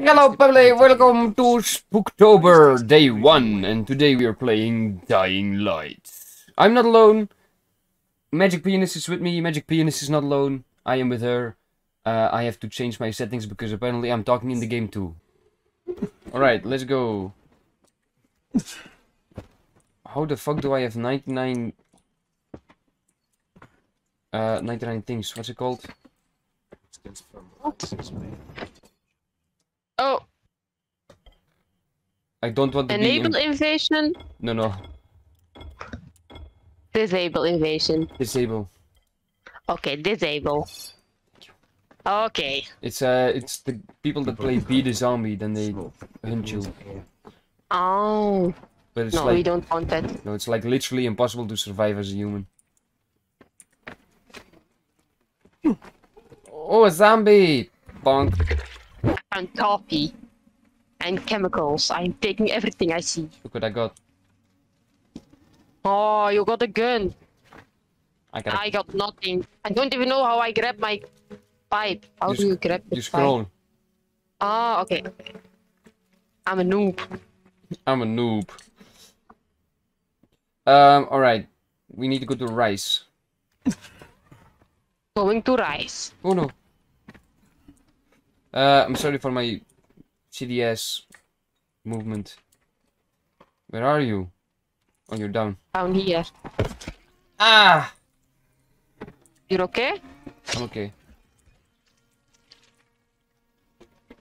Hello, family. Welcome to Spooktober Day 1, and today we are playing Dying Light. I'm not alone. Magic Pianist is with me. Magic Pianist is not alone. I am with her. Uh, I have to change my settings because apparently I'm talking in the game too. Alright, let's go. How the fuck do I have 99... Uh, 99 things. What's it called? Oh, I don't want to enable in- invasion, No, no. disable invasion. Disable. Okay, disable. Okay. It's uh, it's the people that play Be the Zombie, then they hunt you. Oh, But it's no, we don't want that. no, it's like literally impossible to survive as a human. Oh, a zombie! Bonk. And coffee. And chemicals. I'm taking everything I see. Look what I got. Oh, you got a gun. I got. I got nothing. I don't even know how I grab my pipe. How You do you grab the You pipe? scroll. Ah, okay. I'm a noob. I'm a noob. Um. All right. We need to go to Rais. Going to Rais. Oh no. Uh, I'm sorry for my CDS movement. Where are you? Oh, you're down. Down here. Ah! You're okay? I'm okay.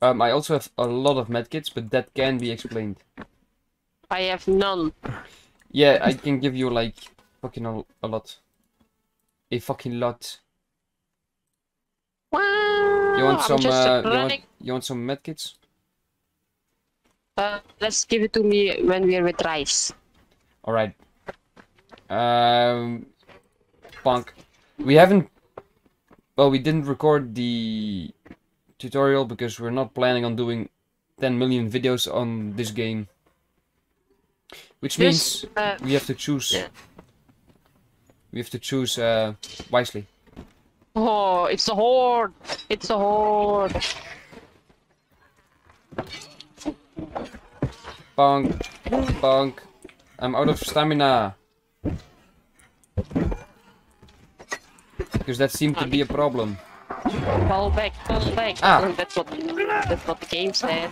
Um, I also have a lot of medkits, but that can be explained. I have none. Yeah, I can give you like fucking a, a lot. A fucking lot. Wow, You want some? Uh, you want you want some medkits? Uh, let's give it to me when we're with Rais. All right. Um, punk. We haven't. Well, we didn't record the tutorial because we're not planning on doing 10 million videos on this game. Which means uh, we have to choose. Yeah. We have to choose uh, wisely. Oh, it's a horde! It's a horde! Bonk, bonk. I'm out of stamina. Because that seemed to be a problem. Fall back, fall back. Ah. That's what that's what the game said.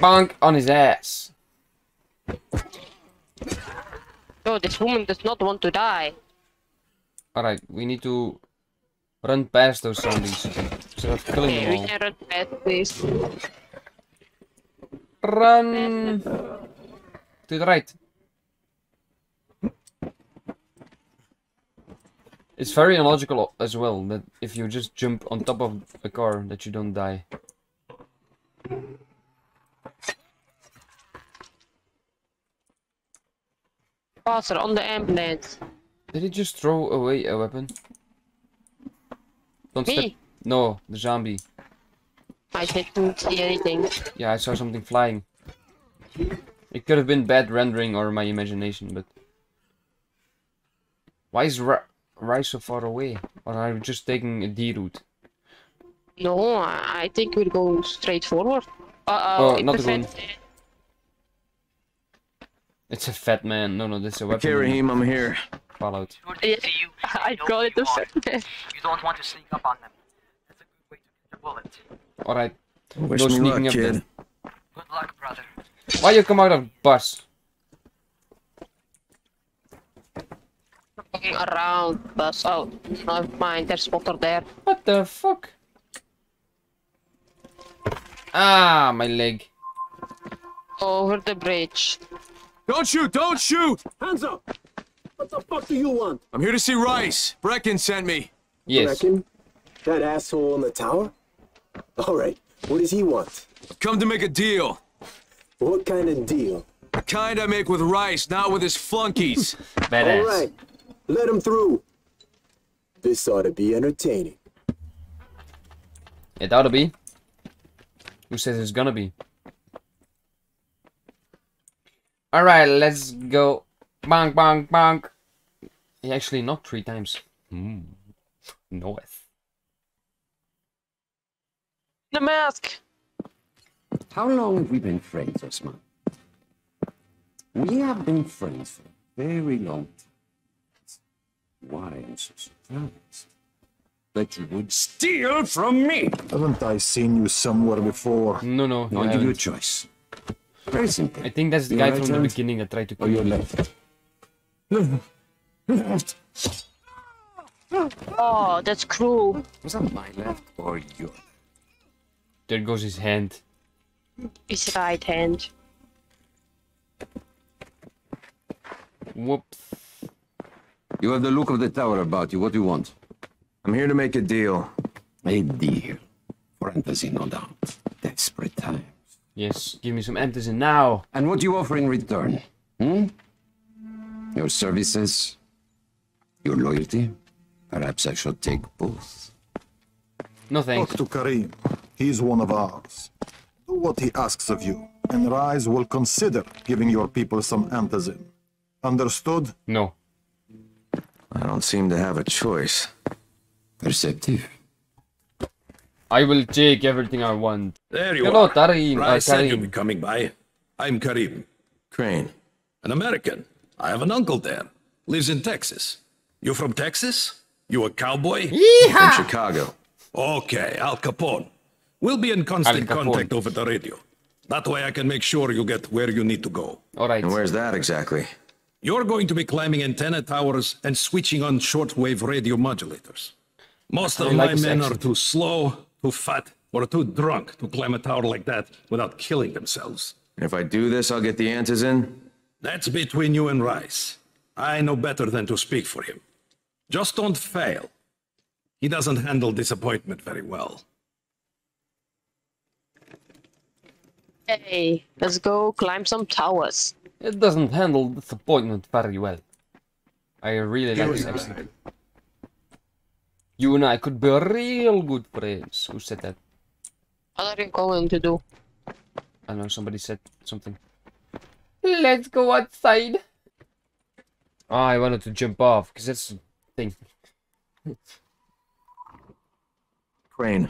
Bonk on his ass. This woman does not want to die. Alright, we need to run past those zombies instead of killing Okay, them we can run fast, please. Run to the right. It's very illogical as well that if you just jump on top of a car that you don't die. Faster on the ambulance. Did he just throw away a weapon? Don't step. Me? No, the zombie. I didn't see anything. Yeah, I saw something flying. It could have been bad rendering or my imagination, but... Why is Ri Rais so far away? Or are we just taking a D route? No, I I think we're going straight forward. Uh Oh, oh, not going. It's a fat man. No, no, this is a weapon. Okay, Rahim, I'm here. Fallout. Yeah, you. I got it the you are. You don't want to sneak up on them. That's a good way to get the bullet. Alright. Wish No me sneaking luck, up kid. then. Good luck, brother. Why you come out of bus? Around, bus out. Never mind, there's water there. What the fuck? Ah, my leg. Over the bridge. Don't shoot! Don't shoot! Hands up! What the fuck do you want? I'm here to see Rais. Brecken sent me. Yes. Brecken? That asshole in the tower? Alright, what does he want? I've come to make a deal. What kind of deal? The kind I make with Rais, not with his flunkies. Badass. Alright, let him through. This ought to be entertaining. It ought to be. Who says it's gonna be? Alright, let's go. Bonk, bonk, bonk. He actually knocked three times. Hmm. Nice. The mask! How long have we been friends, Osman? We have been friends for a very long time. Why I'm so surprised that you would steal from me. Haven't I seen you somewhere before? No, no. I'll give you a choice. Very simple. I think that's the Your guy right from the beginning that tried to Or kill your you. left. Oh, that's cruel. Was that my left or your? There goes his hand. His right hand. Whoops. You have the look of the tower about you. What do you want? I'm here to make a deal. A deal. Fantasy, no doubt. Desperate time. Yes, give me some antizin now. And what do you offer in return? Hmm? Your services? Your loyalty? Perhaps I should take both. No thanks. Talk to Karim. He's one of ours. Do what he asks of you, and Rais will consider giving your people some antizin. Understood? No. I don't seem to have a choice. Perceptive. I will take everything I want. There you Hello, are. Karim. I Uh, said you'd be coming by. I'm Karim, Crane. an American. I have an uncle there. Lives in Texas. You from Texas? You a cowboy? From Chicago. Okay, Al Capone. We'll be in constant contact over the radio. That way I can make sure you get where you need to go. Alright. And where's that exactly? You're going to be climbing antenna towers and switching on shortwave radio modulators. Most of like my his men are too slow, too fat, or too drunk to climb a tower like that without killing themselves. And if I do this, I'll get the answers in? That's between you and Rais. I know better than to speak for him. Just don't fail. He doesn't handle disappointment very well. Hey, let's go climb some towers. It doesn't handle disappointment very well. I really like this accent. You and I could be real good friends. Who said that? What are you going to do? I know somebody said something. Let's go outside. Oh, I wanted to jump off because that's the thing. Crane.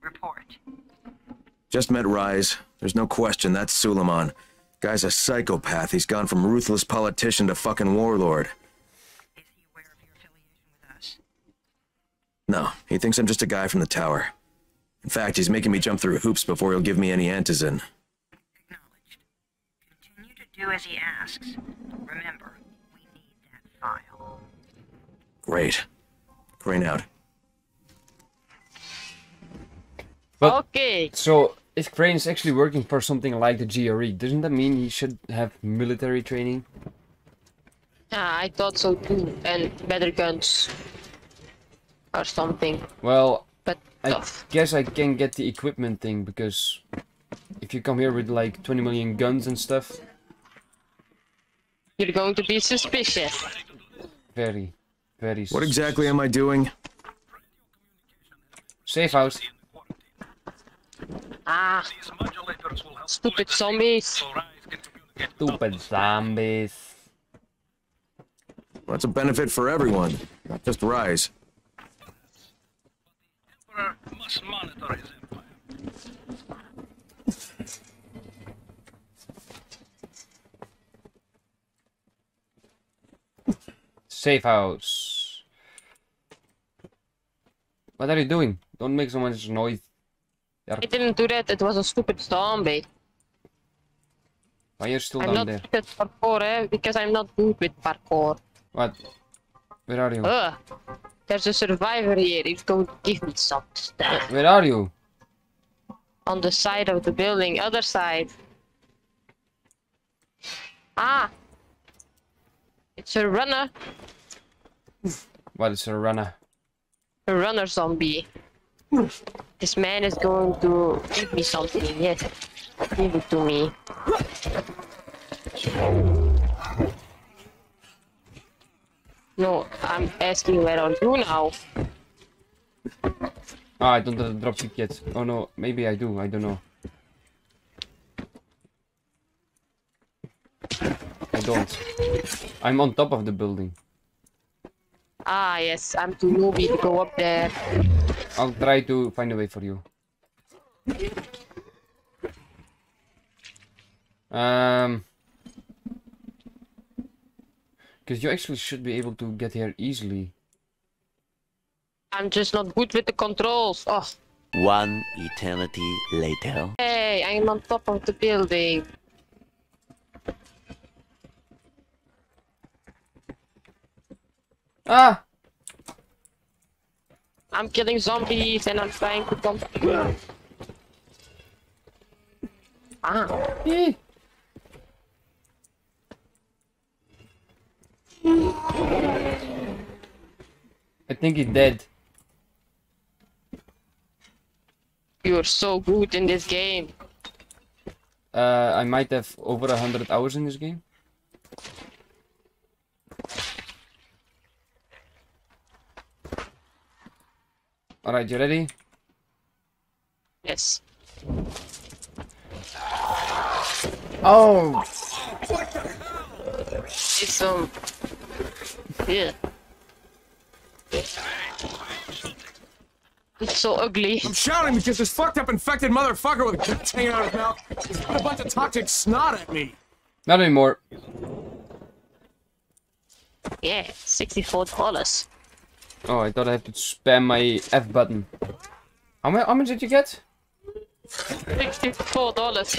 Report. Just met Rais. There's no question that's Suleiman. Guy's a psychopath. He's gone from ruthless politician to fucking warlord. Is he aware of your affiliation with us? No, he thinks I'm just a guy from the tower. In fact, he's making me jump through hoops before he'll give me any antizin. Acknowledged. Continue to do as he asks. Remember, we need that file. Great. Crane out. But- Okay. So, if Crane is actually working for something like the GRE, doesn't that mean he should have military training? Ah, I thought so too. And better guns. Or something. Well, But I tough. guess I can get the equipment thing because if you come here with like 20 million guns and stuff, You're going to be suspicious. very, very. What exactly am I doing? Safe house. Ah, stupid zombies. Stupid zombies. Well, it's a benefit for everyone, not just Rais. Must monitor his empire. Safe house. What are you doing? Don't make so much noise. There. I didn't do that, it was a stupid zombie. Why you're still I'm down not there? good at parkour, eh? Because I'm not good with parkour. What? Where are you? Ugh. There's a survivor here, he's going to give me some stuff. Where are you? On the side of the building, other side. Ah! It's a runner. What is a runner? A runner zombie. This man is going to give me something. Yes. Give it to me. No, I'm asking where are you now? Ah, I don't have a dropkick yet. Oh no, maybe I do. I don't know. I don't. I'm on top of the building. Ah, yes, I'm too newbie to go up there. I'll try to find a way for you. Um, because you actually should be able to get here easily. I'm just not good with the controls. Oh, One eternity later. hey, I'm on top of the building. Ah! I'm killing zombies and I'm trying to come. Ah, Eh. Think he's dead. you're so good in this game. Uh, I might have over a hundred hours in this game. Alright, you ready? Yes. Oh! It's um. Yeah. It's so ugly. I'm shouting because this fucked up infected motherfucker with guts hanging out of his mouth is put a bunch of toxic snot at me. Not anymore. Yeah, sixty-four dollars. Oh, I thought I had to spam my F button. How, mu how much did you get? Sixty-four dollars.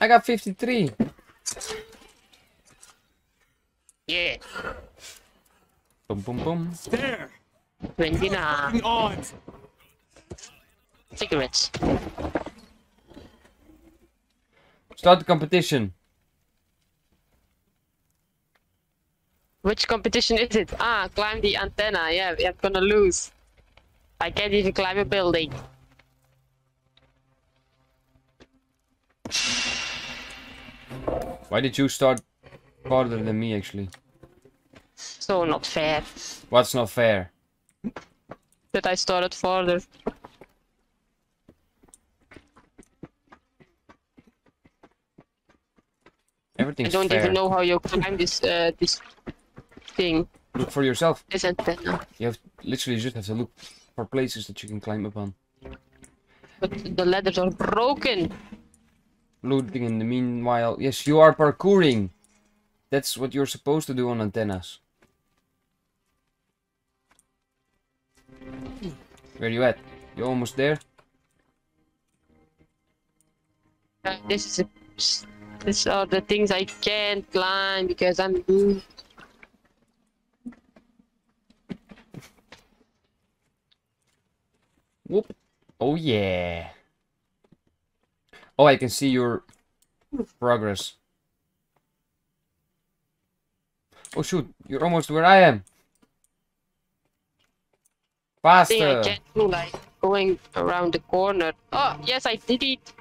I got 53. Yeah. Boom, boom, boom. There. Twenty-nine On. Cigarettes. Start the competition. Which competition is it? Ah, climb the antenna. Yeah, I'm gonna lose. I can't even climb a building. Why did you start farther than me, actually? So not fair What's not fair? that I started farther. I don't fair. even know how you climb this uh, this thing. Look for yourself. This antenna. You have literally just have to look for places that you can climb upon. But the ladders are broken. Looting in the meanwhile. Yes, you are parkouring. That's what you're supposed to do on antennas. Where you at? You almost there? Uh, this is a, these are uh, the things I can't climb because I'm good. Whoop. Oh yeah. Oh, I can see your progress. Oh shoot, you're almost where I am. thing I Faster. can't do like going around the corner. Oh yes, I did it.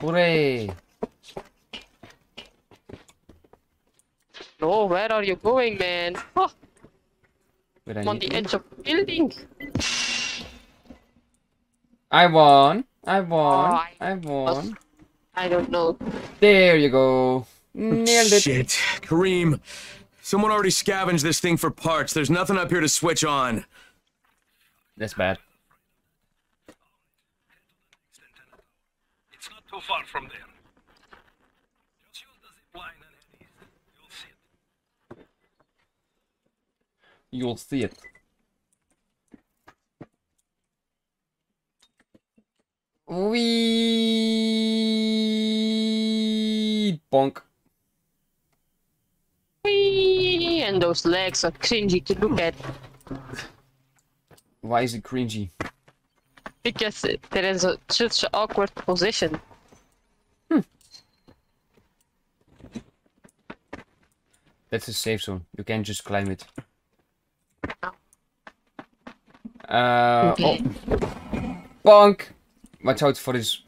Hooray. No, where are you going, man? Oh, Wait, I I'm on the to- edge of the building. I won. I won. Oh, I- I won. I don't know. There you go. Nailed it. Shit. Karim, someone already scavenged this thing for parts. There's nothing up here to switch on. That's bad. It's not too far from there. Just use the zip line and head east. You'll see it. You'll see it. Wee bonk. Whee! And those legs are cringy to look at Why is it cringy? because it- there is a, such an awkward position. Hmm. That's a safe zone. You can't just climb it. Uh, Okay. oh. Bonk! Watch out for his...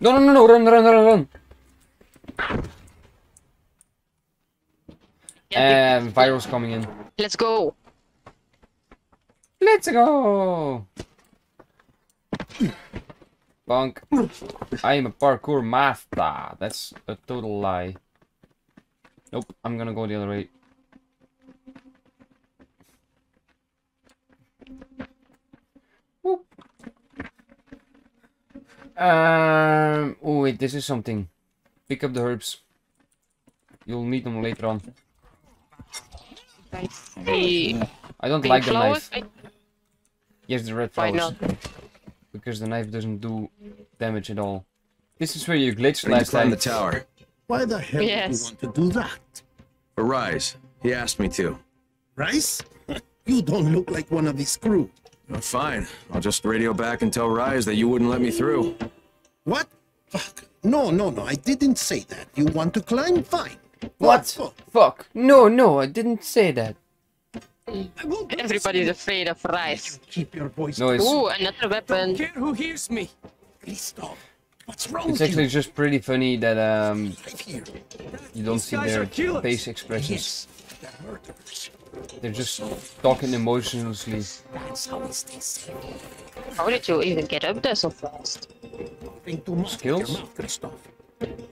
No, no, no, no, run, run, run, run! Yeah, And virus coming in. Let's go. Let's go! Bonk. I am a parkour master. That's a total lie. Nope, I'm gonna go the other way. Um. Oh wait, this is something. Pick up the herbs. You'll need them later on. The I don't pink like the flowers? knife. Yes, the red Why flowers. not? Because the knife doesn't do damage at all. This is where you glitched I last climb time. the tower. Why the hell Yes. do you want to do that? For Rais. He asked me to. Rais? you don't look like one of his crew. Oh, fine. I'll just radio back and tell Rais that you wouldn't let me through. What? Fuck. No, no, no, I didn't say that. You want to climb? Fine. What? Fuck. Fuck. No, no, I didn't say that. I won't Everybody's afraid of Rais. Keep your voice No, it's Ooh, another weapon. Care who hears me. Please stop. What's wrong it's actually you? just pretty funny that um Right here. you don't see their are face expressions. Yes, they're just talking emotionlessly. How we stay safe. How did you even get up there so fast? Think too much with Skills? mouth, Christoph.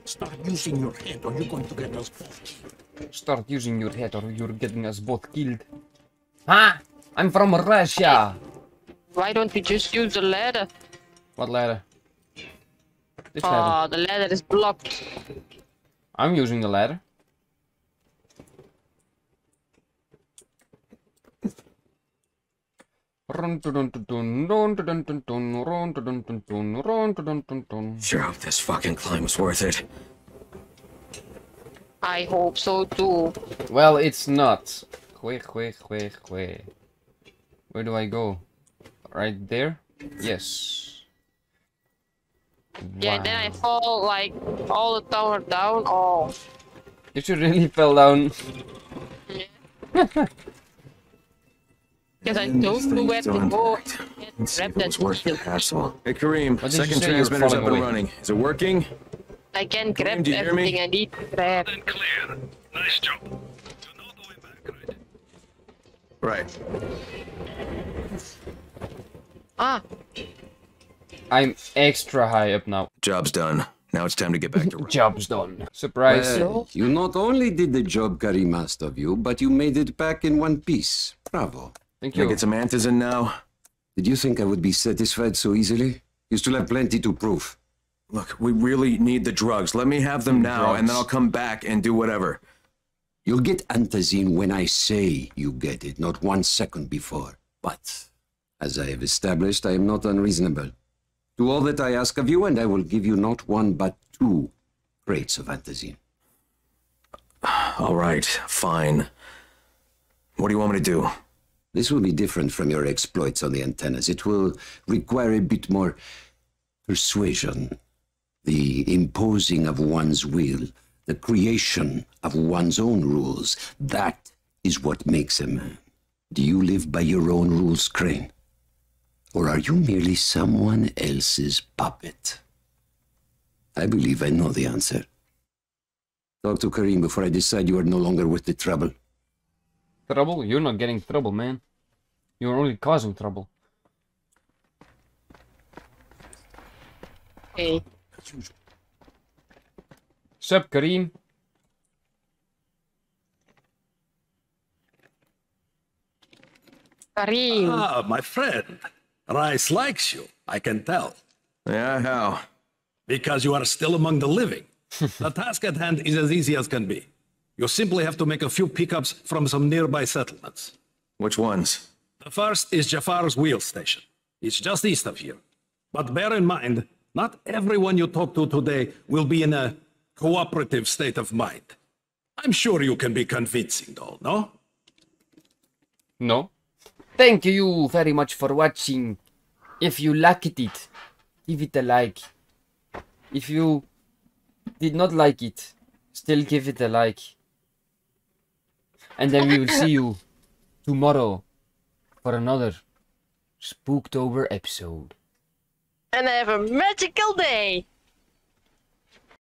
Start using your head or you're going to get us both killed. Start using your head or you're getting us both killed. Huh? I'm from Russia. Why don't we just use the ladder? What ladder? This oh, ladder. Oh, the ladder is blocked. I'm using the ladder. Sure hope this fucking climb was worth it. I hope so too. Well, it's not. Where, where, where, where? Where do I go? Right there? Yes. Yeah, then I fall like all the tower down. Oh, Did you really fell down? Because I don't know where to Don't go. act. Get Let's see if it was worth the hassle. Hey Karim, What second say? You're transmitter's up falling and away. running. Is it working? I can Karim, grab do you hear me? everything I need to grab. Clear. Nice job. You're not going back, right? Right. Ah, I'm extra high up now. Job's done. Now it's time to get back to work. Job's done. Surprise. Well, you not only did the job Karim asked of you, but you made it back in one piece. Bravo. Thank Can I get some antizin now? Did you think I would be satisfied so easily? You still have plenty to prove. Look, we really need the drugs. Let me have them mm, now, and then I'll come back and do whatever. You'll get antizin when I say you get it, not one second before. But, as I have established, I am not unreasonable. Do all that I ask of you, and I will give you not one but two crates of antizin. All right, fine. What do you want me to do? This will be different from your exploits on the antennas. It will require a bit more persuasion, the imposing of one's will, the creation of one's own rules. That is what makes a man. Do you live by your own rules, Crane? Or are you merely someone else's puppet? I believe I know the answer. Talk to Karim before I decide you are no longer worth the trouble. Trouble? You're not getting trouble, man. You're only causing trouble. okay. Sup, Kareem? Karim. Ah, my friend. Rais likes you, I can tell. Yeah, how? Because you are still among the living. the task at hand is as easy as can be. You simply have to make a few pickups from some nearby settlements. Which ones? The first is Jafar's wheel station. It's just east of here. But bear in mind, not everyone you talk to today will be in a cooperative state of mind. I'm sure you can be convincing, though, no? No. Thank you very much for watching. If you liked it, give it a like. If you did not like it, still give it a like. And then we will see you tomorrow for another Spooktober episode. And have a magical day.